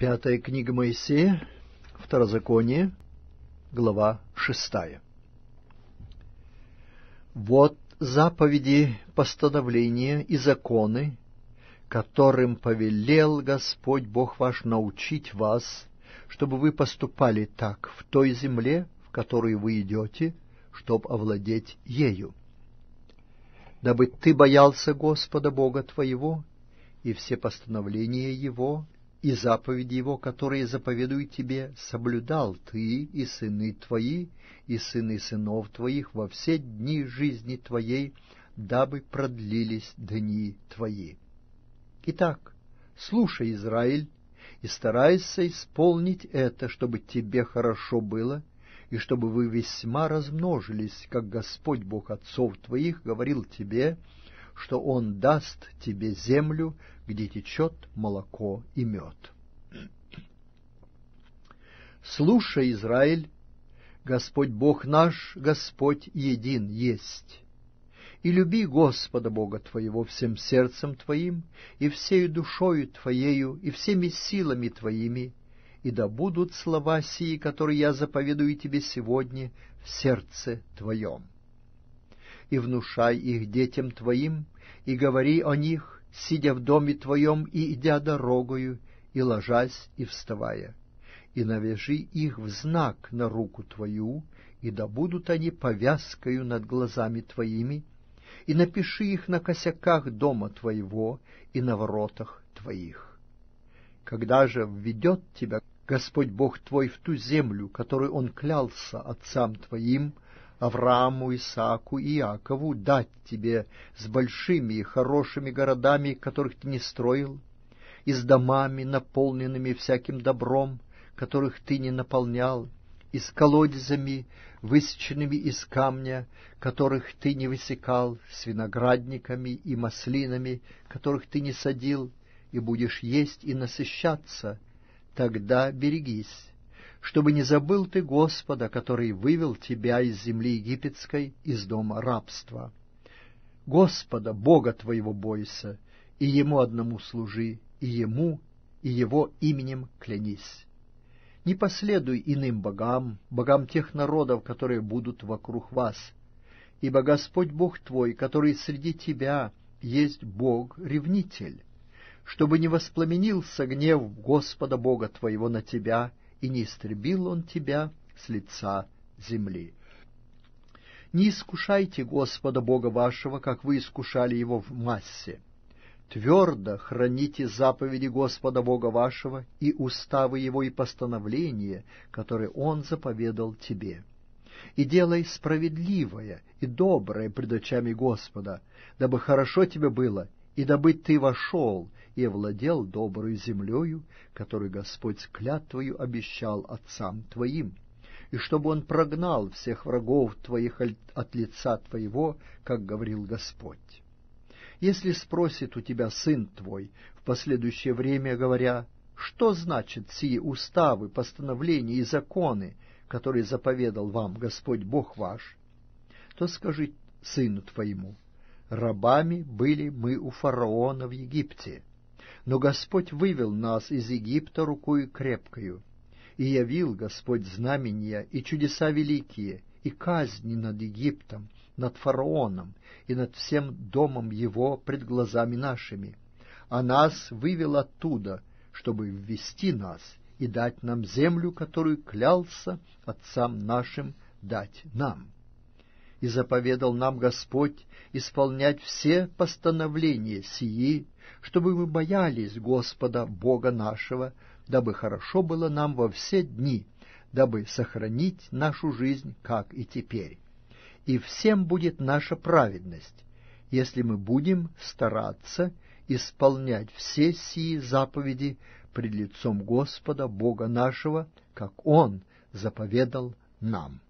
Пятая книга Моисея, Второзаконие, глава шестая. Вот заповеди, постановления и законы, которым повелел Господь Бог ваш научить вас, чтобы вы поступали так в той земле, в которую вы идете, чтоб овладеть ею. Дабы ты боялся Господа Бога твоего, и все постановления Его, и заповеди Его, которые заповедуют тебе, соблюдал ты и сыны твои, и сыны сынов твоих во все дни жизни твоей, дабы продлились дни твои. Итак, слушай, Израиль, и старайся исполнить это, чтобы тебе хорошо было, и чтобы вы весьма размножились, как Господь Бог отцов твоих говорил тебе, что Он даст тебе землю, где течет молоко и мед. Слушай, Израиль, Господь Бог наш, Господь един есть. И люби Господа Бога твоего всем сердцем твоим, и всею душою твоею, и всеми силами твоими, и да будут слова сии, которые я заповедую тебе сегодня, в сердце твоем и внушай их детям твоим, и говори о них, сидя в доме твоем и идя дорогою, и ложась и вставая. И навяжи их в знак на руку твою, и да будут они повязкою над глазами твоими, и напиши их на косяках дома твоего и на воротах твоих. Когда же введет тебя Господь Бог твой в ту землю, которую Он клялся отцам твоим, Аврааму, Исааку и Иакову дать тебе с большими и хорошими городами, которых ты не строил, и с домами, наполненными всяким добром, которых ты не наполнял, и с колодезами, высеченными из камня, которых ты не высекал, с виноградниками и маслинами, которых ты не садил, и будешь есть и насыщаться, тогда берегись, чтобы не забыл ты Господа, который вывел тебя из земли египетской, из дома рабства. Господа, Бога твоего бойся, и Ему одному служи, и Ему, и Его именем клянись. Не последуй иным богам, богам тех народов, которые будут вокруг вас, ибо Господь Бог твой, который среди тебя, есть Бог-ревнитель, чтобы не воспламенился гнев Господа Бога твоего на тебя, и не истребил он тебя с лица земли. Не искушайте Господа Бога вашего, как вы искушали его в массе. Твердо храните заповеди Господа Бога вашего и уставы его и постановления, которые он заповедал тебе. И делай справедливое и доброе пред очами Господа, дабы хорошо тебе было, и дабы ты вошел и овладел добрую землею, которую Господь с клятвою обещал отцам твоим, и чтобы он прогнал всех врагов твоих от лица твоего, как говорил Господь. Если спросит у тебя сын твой в последующее время, говоря, что значит сии уставы, постановления и законы, которые заповедал вам Господь Бог ваш, то скажи сыну твоему, рабами были мы у фараона в Египте, но Господь вывел нас из Египта рукою крепкою, и явил Господь знамения и чудеса великие, и казни над Египтом, над фараоном и над всем домом его пред глазами нашими, а нас вывел оттуда, чтобы ввести нас и дать нам землю, которую клялся отцам нашим дать нам и заповедал нам Господь исполнять все постановления сии, чтобы мы боялись Господа Бога нашего, дабы хорошо было нам во все дни, дабы сохранить нашу жизнь, как и теперь. И всем будет наша праведность, если мы будем стараться исполнять все сии заповеди пред лицом Господа Бога нашего, как Он заповедал нам.